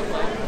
replay.